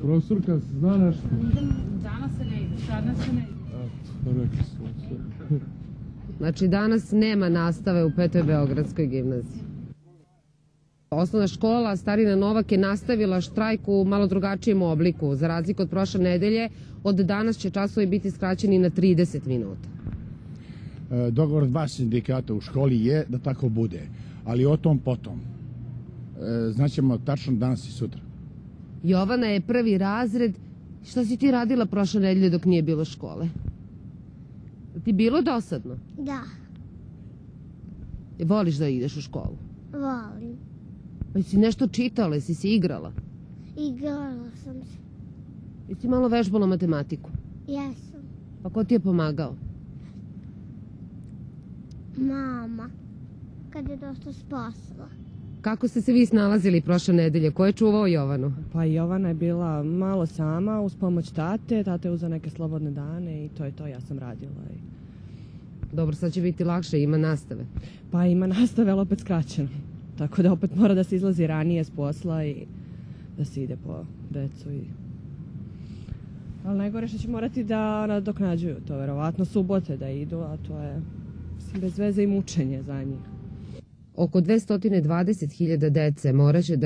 Profesorka, zna nešto? Danas se ne ide, danas se ne ide. Eto, rekli smo sve. Znači danas nema nastave u Petoj Beogradskoj gimnaziji. Osnovna škola Starina Novak je nastavila štrajk u malo drugačijem obliku. Za razliku od prošle nedelje, od danas će časovi biti skraćeni na 30 minuta. E, dogovor dva sindikata u školi je da tako bude, ali o tom potom. E, znaćemo tačno danas i sutra. Jovana je prvi razred. Šta si ti radila prošle nedelje dok nije bilo škole? Ti bilo dosadno? Da, Voliš da ideš u školu? volim. Pa si nešto čitala, jesi se igrala? Igrala sam se. Jesi malo vežbala matematiku? Jesam. Pa ko ti je pomagao? Mama. Kad je dosta s posla. Kako ste se vi snalazili prošle nedelje? Ko je čuvao Jovanu? Pa Jovana je bila malo sama uz pomoć tate, tate je uzeo neke slobodne dane i to je to, ja sam radila. I... Dobro, sad će biti lakše, ima nastave. Pa ima nastave, ali opet skraćeno. Tako da opet mora da se izlazi ranije s posla i da se ide po decu i... Ali najgore što će morati da nadoknađuju to, verovatno subote da idu, a to je mislim, bez veze i mučenje za njih. Oko 220.000 dece moraće da